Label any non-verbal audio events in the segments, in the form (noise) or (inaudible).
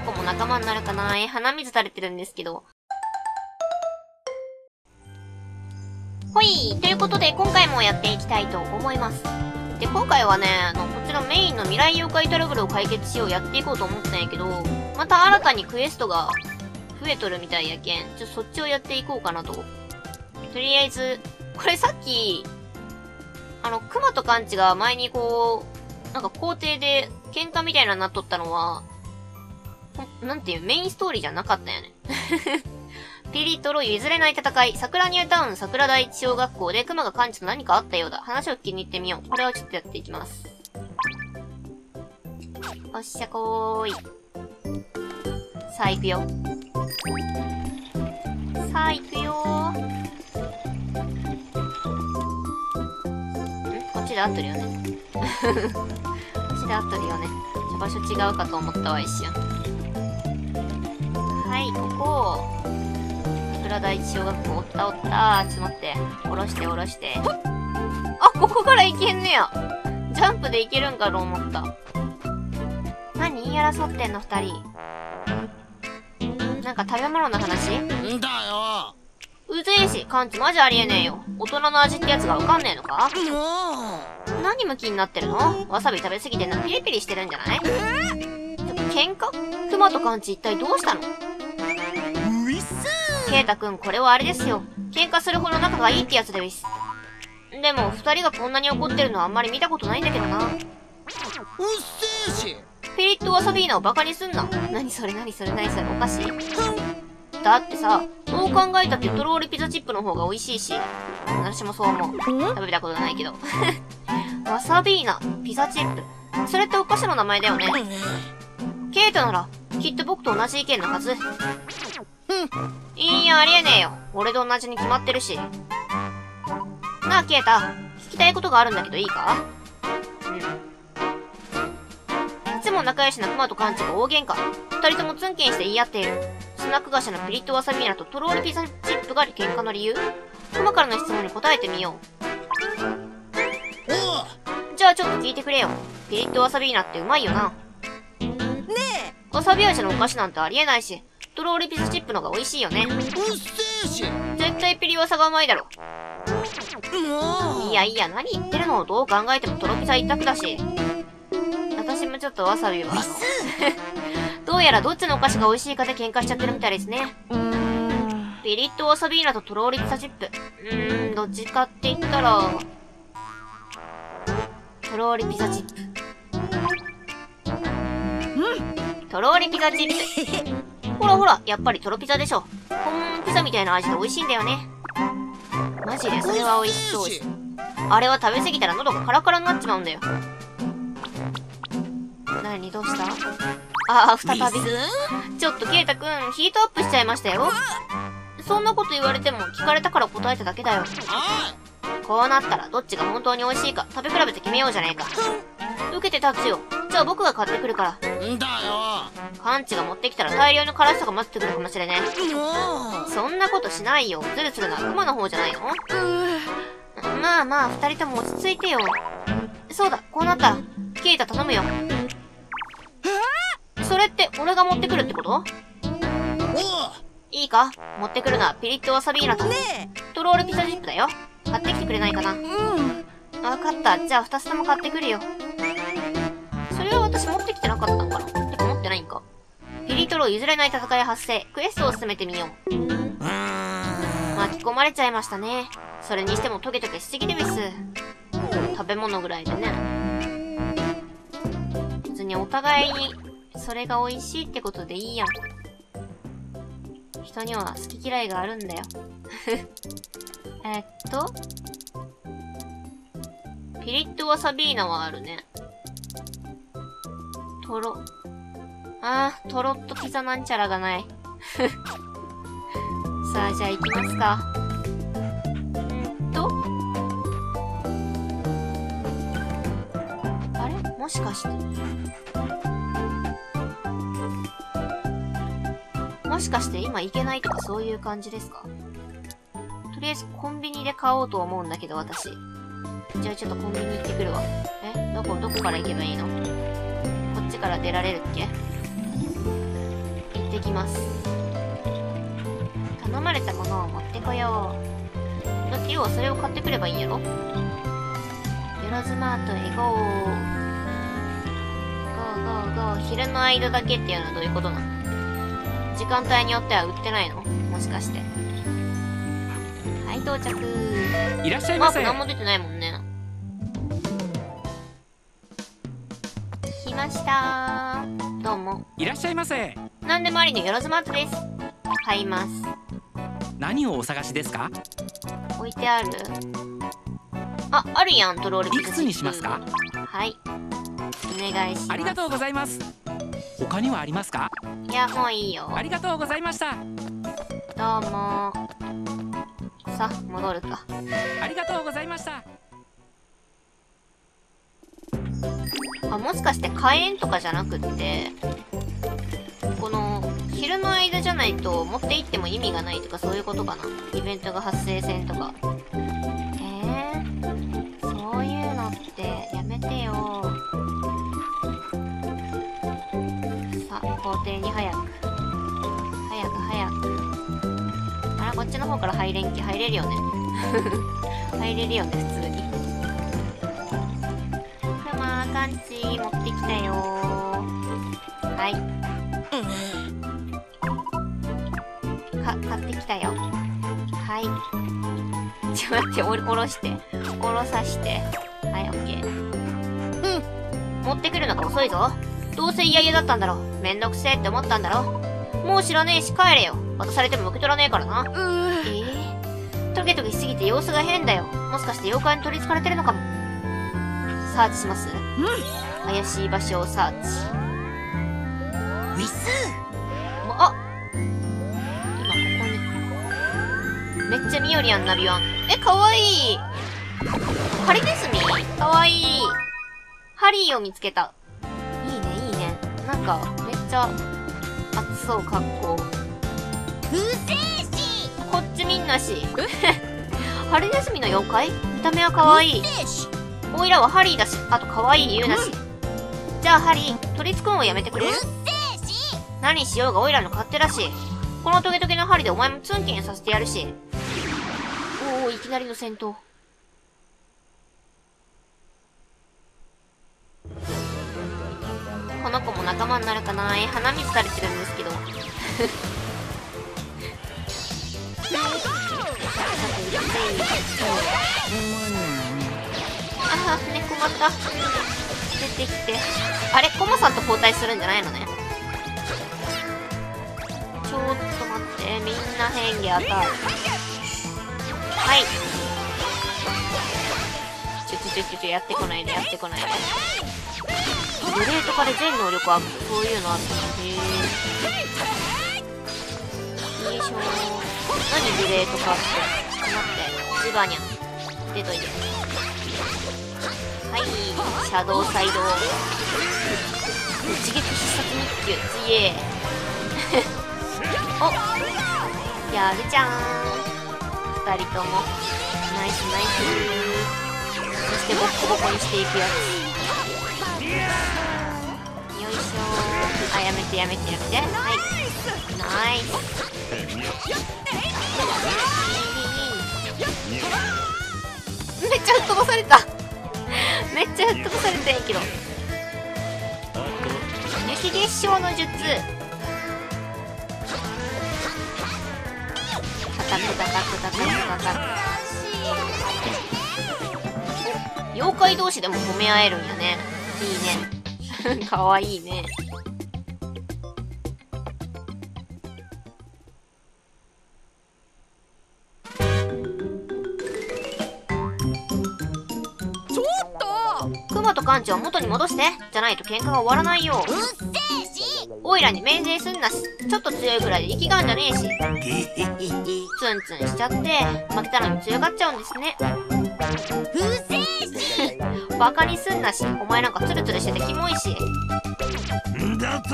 の子も仲間になるかな？え、鼻水垂れてるんですけど。ほいということで、今回もやっていきたいと思います。で、今回はね、あの、こちらメインの未来妖怪トラブルを解決しようやっていこうと思ったんやけど、また新たにクエストが増えとるみたいやけん、ちょっと、そっちをやっていこうかなと。とりあえず、これさっき、あの、熊とカンチが前にこう、なんか校庭で喧嘩みたいなになっとったのは、なんていう、メインストーリーじゃなかったよね。(laughs) ピリトロ譲れない戦い、桜ニュータウン桜第一小学校で熊が感知と何かあったようだ。話を聞きに行ってみよう。これはちょっとやっていきます。おっしゃこーい。さあ行くよ。さあ行くよん？こっちで合ってるよね。(laughs) こっちで合ってるよね。場所違うかと思ったわ、一瞬。はい、ここ。桜第一小学校おったおった。ちょっと待って。下ろして下ろして。あ、ここから行けんねや。ジャンプで行けるんかと思った。何争ってんの二人。なんか食べ物の話？んだようぜえし、カンチマジありえねえよ。大人の味ってやつがわかんねえのか？もう。何向きになってるの？わさび食べ過ぎてな、ピリピリしてるんじゃない？えちょっと喧嘩？クマとカンチ一体どうしたの？ケイタくん、これはあれですよ。喧嘩するほど仲がいいってやつです。でも、二人がこんなに怒ってるのはあんまり見たことないんだけどな。うっせえしピリッとワサビーナをバカにすんな。何それ何それ何それおかしいだってさ、どう考えたってトロールピザチップの方が美味しいし。私もそう思う。食べたことないけど。(laughs) わさビーナ、ピザチップ。それってお菓子の名前だよね。ケイタなら、きっと僕と同じ意見のはず。いいや、ありえねえよ。俺と同じに決まってるし。なあ、ケイタ。聞きたいことがあるんだけどいいか？うん。いつも仲良しなクマとカンチが大喧嘩。二人ともツンケンして言い合っている。スナック菓子のピリッとワサビーナとトロールピザチップが喧嘩の理由クマからの質問に答えてみよう。じゃあちょっと聞いてくれよ。ピリッとワサビーナってうまいよな。ねえわさび味のお菓子なんてありえないし、トロールピザチップのが美味しいよね。うっせえし。絶対ピリワサがうまいだろ。いやいや、何言ってるの？どう考えてもトロピザ一択だし。私もちょっとわさびは、(laughs) どうやらどっちのお菓子が美味しいかで喧嘩しちゃってるみたいですね。ピリッとわさびーナとトロールピザチップ。うーん、どっちかって言ったら、トローリピザチップ。うんトローリピザチップ。ほらほら、やっぱりトロピザでしょ。本物ピザみたいな味で美味しいんだよね。マジでそれは美味しそうし。あれは食べ過ぎたら喉がカラカラになっちまうんだよ。何どうした？ああ、再び。ちょっとケイタくん、ヒートアップしちゃいましたよ。そんなこと言われても聞かれたから答えただけだよ。こうなったらどっちが本当に美味しいか食べ比べて決めようじゃないか。受けて立つよ。じゃあ僕が買ってくるから。んだよ。カンチが持ってきたら大量の辛さが待ってくるかもしれねえ。そんなことしないよ。ズルズルな熊の方じゃないの？まあまあ、二人とも落ち着いてよ。そうだ、こうなったら、ケイタ頼むよ。それって俺が持ってくるってこと？いいか？持ってくるのはピリッとワサビーナと、トロールピザジップだよ。買ってきてくれないかな。うん。わかった。じゃあ二つとも買ってくるよ。それは私持ってきてなかったのかな？てか持ってないんか。ピリトロ譲れない戦い発生。クエストを進めてみよう。巻き込まれちゃいましたね。それにしてもトゲトゲしすぎでです。食べ物ぐらいでね。別にお互いに、それが美味しいってことでいいやん。人には好き嫌いがあるんだよ。(laughs) えっと、ピリッとわさビーナはあるね。とろ。あー、とろっとピザなんちゃらがない。(laughs) さあ、じゃあ行きますか。んと？あれ？もしかして。もしかして今行けないとかそういう感じですか？とりあえずコンビニで買おうと思うんだけど、私。じゃあちょっとコンビニ行ってくるわ。え？どこ、どこから行けばいいの？こっちから出られるっけ？きます。頼まれたものを持ってこよう。だって要はそれを買ってくればいいんやろ。よろずマートへゴーゴーゴーゴー。昼の間だけっていうのはどういうことなの？時間帯によっては売ってないの？もしかして。はい到着。いらっしゃいませ。マーク何も出てないもんね。来ましたいらっしゃいませ。何でもありのよろずマートです。買います。何をお探しですか？置いてある。ああるやんトロールいくつにしますか？はい。お願いします。ありがとうございます。他にはありますか？いやもういいよ。ありがとうございました。どうも。さあ戻るか。ありがとうございましたあもしかして火炎とかじゃなくってこの昼の間じゃないと持って行っても意味がないとかそういうことかな？イベントが発生せんとか。えー、そういうのってやめてよ。さあ校庭に早く。早く早く。あれこっちの方から入れんき入れるよね。(laughs) 入れるよね普通ってきたよ。はい。か買ってきたよ。はい。ちょ待っておろおろして。おろさして。はいオッケー。うん。持ってくるのが遅いぞ。どうせ嫌々だったんだろめんどくせえって思ったんだろもう知らねえし帰れよ。渡されても受け取らねえからな。ええトゲトゲしすぎて様子が変だよ。もしかして妖怪に取り憑かれてるのかも。サーチします怪しい場所をサーチ。ウィスもあ今ここに。めっちゃミオリアンナビワンえかわいい。ハリネズミかわいい。ハリーを見つけた。いいねいいね。なんかめっちゃ熱そう格好。不正しこっちみんなし。ハリネズミの妖怪？見た目はかわいい。おいらはハリーだしあとかわいい言うなしじゃあハリー取りつくんをやめてくれる？うっせえし。何しようがオイラの勝手だしこのトゲトゲの針でお前もツンケンさせてやるし。おおいきなりの戦闘。この子も仲間になるかなえ鼻水垂れてるんですけど。(laughs) ああ猫またてきてあれコマさんと交代するんじゃないのね？ちょっと待ってみんな変化当たる。はい。ちょちょちょちょやってこないでやってこないで。グレート化で全能力アップそういうのあるへえよいしょ。何グレート化って待って。ジバニャン。出といて。シャドウサイド一撃必殺日給ついえおやるじゃん。二人とも。ナイスナイス。そしてボッコボコにしていくやつ。よいしょ。あやめてやめてやめて。はい。ナイス。めっちゃ飛ばされためっちゃ吹っ飛ばされたんけど。雪結晶の術。タクタタクタクタク妖怪同士でも褒め合えるんやね。いいね。(laughs) かわいいね。っとクマとカンチを元に戻し。てじゃないと喧嘩が終わらないようっせえしオイラに命令すんなし。ちょっと強いぐらいで力がんじゃねえし。ツンツンしちゃって負けたのに強がっちゃうんですね。不正しバカにすんなし。お前なんかツルツルしててキモいし。んだと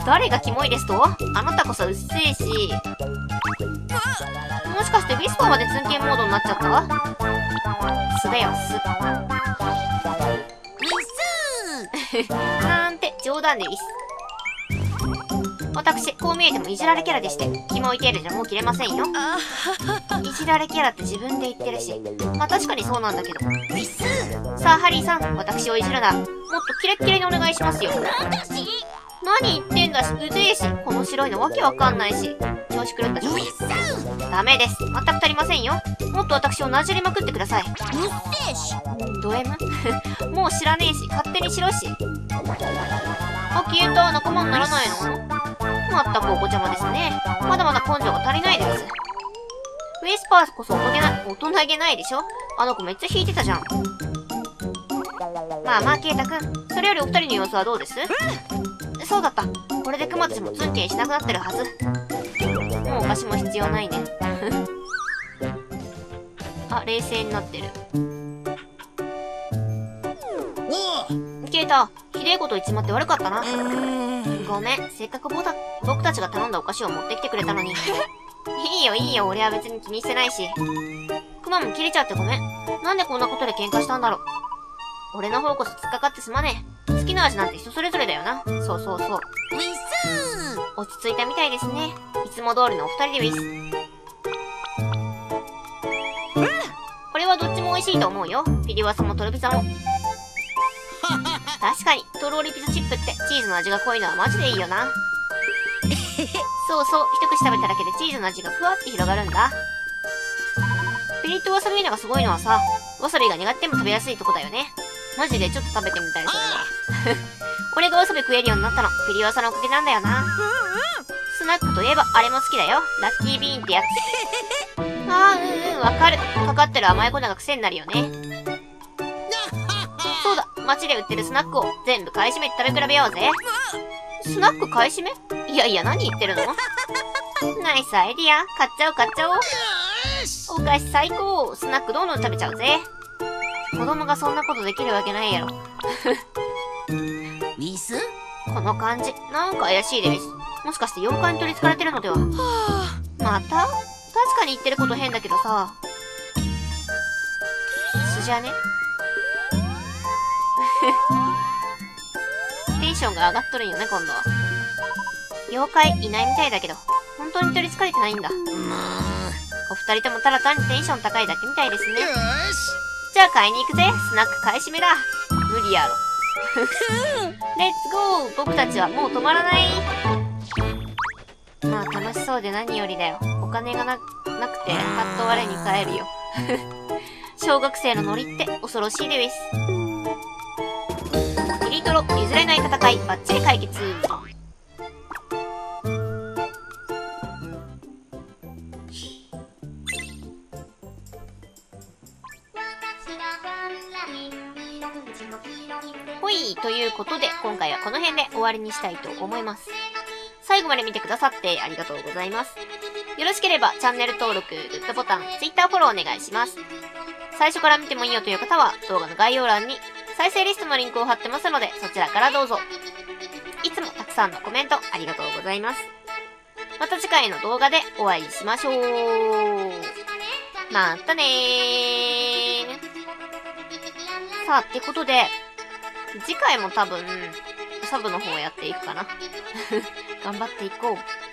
(laughs) 誰がキモいですと？あなたこそうっせえし。もしかしてウィスパーまでツンケンモードになっちゃった？素だよ素なんて冗談でいいっす。私、こう見えてもいじられキャラでして、気も置いているじゃもう切れませんよ。いじられキャラって自分で言ってるし、まあ確かにそうなんだけど。さあ、ハリーさん、私をいじるな。ら、もっとキレッキレにお願いしますよ。何言ってんだし、うぜえし、この白いのわけわかんないし、調子狂ったしウ。ィスダメです。全く足りませんよ。もっと私をなじりまくってください。うっせえしド M? (laughs) もう知らねえし、勝手にしろし。あ、消えた。仲間にならないの？まったくお子ちゃまですね。まだまだ根性が足りないです。ウィスパーこそ大人げな大人げないでしょ？あの子めっちゃ引いてたじゃん。まあまあ、ケイタくん。それよりお二人の様子はどうです？そうだった。これでクマたちもツンケンしなくなってるはず。もうお菓子も必要ないね。(laughs) あ、冷静になってる。おケイタ、ひでえこと言っちまって悪かったな。ごめん、せっかく僕た僕たちが頼んだお菓子を持ってきてくれたのに。(laughs) いいよいいよ、俺は別に気にしてないし。クマも切れちゃってごめん。なんでこんなことで喧嘩したんだろう。俺の方こそ突っかかってすまねえ。好きな味なんて人それぞれだよな。そうそうそう。ウィス落ち着いたみたいですね。いつも通りのお二人でウィス。これはどっちも美味しいと思うよ。フィリワサもトルピザも。確かに、トローリピザチップってチーズの味が濃いのはマジでいいよな。(laughs) そうそう、一口食べただけでチーズの味がふわって広がるんだ。ピリッとわさびのがすごいのはさ、わさびが苦手でも食べやすいとこだよね。マジでちょっと食べてみたいそれは。(laughs) 俺がわさび食えるようになったの、ピリワサのおかげなんだよな。スナックといえば、あれも好きだよ。ラッキービーンってやつ。(laughs) ああ、うんうん、わかる。かかってる甘い粉が癖になるよね。(laughs) そうだ、街で売ってるスナックを全部買い占めて食べ比べようぜ。スナック買い占め？いやいや、何言ってるの？ナイスアイディア。買っちゃおう、買っちゃおう。お菓子最高。スナックどんどん食べちゃうぜ。子供がそんなことできるわけないやろ。(laughs) ウィス？この感じ、なんか怪しいです。もしかして妖怪に取り憑かれてるのでは？また？確かに言ってること変だけどさ。素じゃね？(laughs) テンションが上がっとるんよね、今度は。妖怪いないみたいだけど、本当に取り憑かれてないんだ。お二人ともただ単にテンション高いだけみたいですね。よじゃあ買いに行くぜスナック買い占めだ無理やろ。レッツゴー僕たちはもう止まらないまあ楽しそうで何よりだよ。お金がな、なくて、ハット我に帰るよ。(laughs) 小学生のノリって恐ろしいでウィス。エリトロ、譲れない戦い、バッチリ解決。終わりにしたいと思います。最後まで見てくださってありがとうございます。よろしければチャンネル登録、グッドボタン、Twitter フォローお願いします。最初から見てもいいよという方は動画の概要欄に再生リストのリンクを貼ってますのでそちらからどうぞ。いつもたくさんのコメントありがとうございます。また次回の動画でお会いしましょう。またねー。さあ、ってことで、次回も多分、サブの方をやっていくかな。(laughs) 頑張っていこう。